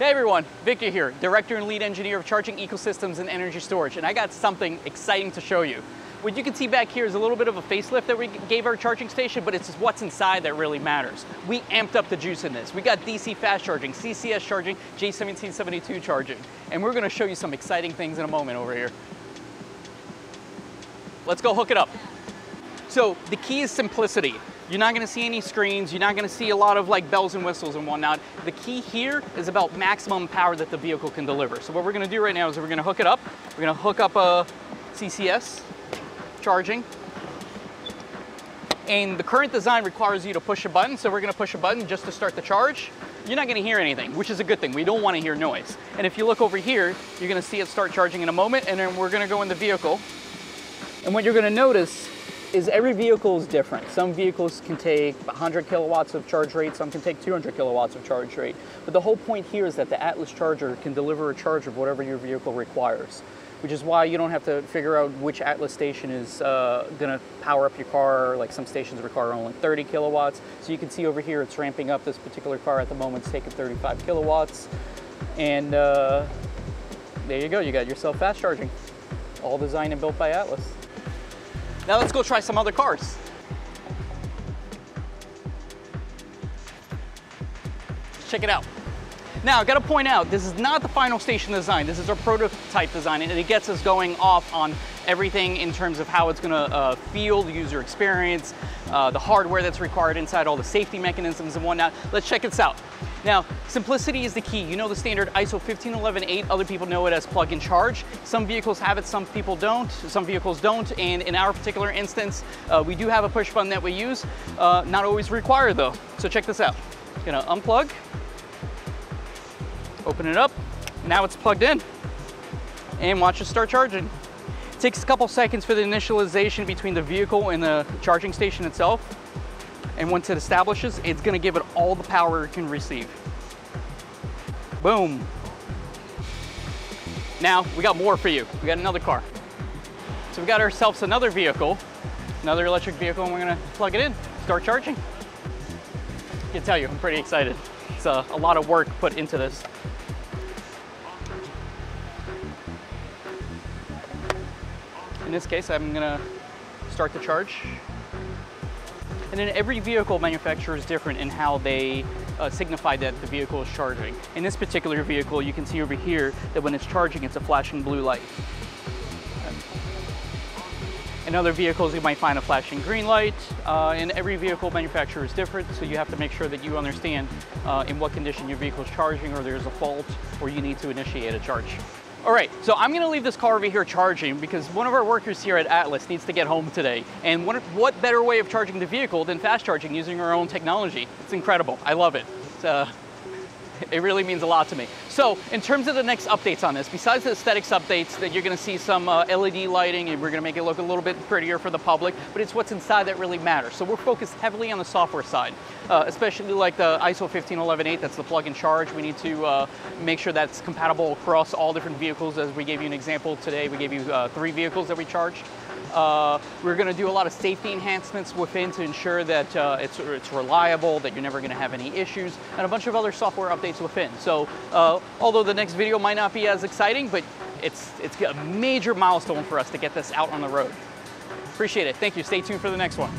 Hey everyone, Victor here, Director and Lead Engineer of Charging Ecosystems and Energy Storage, and I got something exciting to show you. What you can see back here is a little bit of a facelift that we gave our charging station, but it's what's inside that really matters. We amped up the juice in this. We got DC fast charging, CCS charging, J1772 charging, and we're gonna show you some exciting things in a moment over here. Let's go hook it up. So the key is simplicity. You're not gonna see any screens, you're not gonna see a lot of like bells and whistles and whatnot. The key here is about maximum power that the vehicle can deliver. So what we're gonna do right now is we're gonna hook it up. We're gonna hook up a CCS charging. And the current design requires you to push a button, so we're gonna push a button just to start the charge. You're not gonna hear anything, which is a good thing. We don't wanna hear noise. And if you look over here, you're gonna see it start charging in a moment, and then we're gonna go in the vehicle. And what you're gonna notice is every vehicle is different. Some vehicles can take 100 kilowatts of charge rate, some can take 200 kilowatts of charge rate. But the whole point here is that the Atlis charger can deliver a charge of whatever your vehicle requires, which is why you don't have to figure out which Atlis station is uh, gonna power up your car. Like some stations require only 30 kilowatts. So you can see over here, it's ramping up. This particular car at the moment is taking 35 kilowatts. And uh, there you go, you got yourself fast charging. All designed and built by Atlis. Now let's go try some other cars. Check it out. Now, I gotta point out, this is not the final station design. This is our prototype design, and it gets us going off on everything in terms of how it's gonna uh, feel, the user experience, uh, the hardware that's required inside, all the safety mechanisms and whatnot. Let's check this out. Now, simplicity is the key. You know the standard ISO 15118, other people know it as plug and charge. Some vehicles have it, some people don't, some vehicles don't, and in our particular instance, uh, we do have a push button that we use, uh, not always required though. So check this out. Gonna unplug, open it up, now it's plugged in, and watch it start charging. It takes a couple seconds for the initialization between the vehicle and the charging station itself. And once it establishes, it's gonna give it all the power it can receive. Boom. Now, we got more for you. We got another car. So we got ourselves another vehicle, another electric vehicle, and we're gonna plug it in, start charging. I can tell you, I'm pretty excited. It's a, a lot of work put into this. In this case, I'm gonna start the charge. And then every vehicle manufacturer is different in how they uh, signify that the vehicle is charging. In this particular vehicle, you can see over here that when it's charging, it's a flashing blue light. In other vehicles, you might find a flashing green light, uh, and every vehicle manufacturer is different, so you have to make sure that you understand uh, in what condition your vehicle is charging or there's a fault or you need to initiate a charge. All right, so I'm gonna leave this car over here charging because one of our workers here at Atlis needs to get home today. And what, what better way of charging the vehicle than fast charging using our own technology? It's incredible, I love it. Uh, It really means a lot to me. So in terms of the next updates on this, besides the aesthetics updates that you're gonna see some uh, LED lighting and we're gonna make it look a little bit prettier for the public, but it's what's inside that really matters. So we're focused heavily on the software side, uh, especially like the ISO 15118, that's the plug and charge. We need to uh, make sure that's compatible across all different vehicles. As we gave you an example today, we gave you uh, three vehicles that we charged. Uh, we're going to do a lot of safety enhancements within to ensure that uh, it's, it's reliable, that you're never going to have any issues, and a bunch of other software updates within. So uh, although the next video might not be as exciting, but it's, it's a major milestone for us to get this out on the road. Appreciate it. Thank you. Stay tuned for the next one.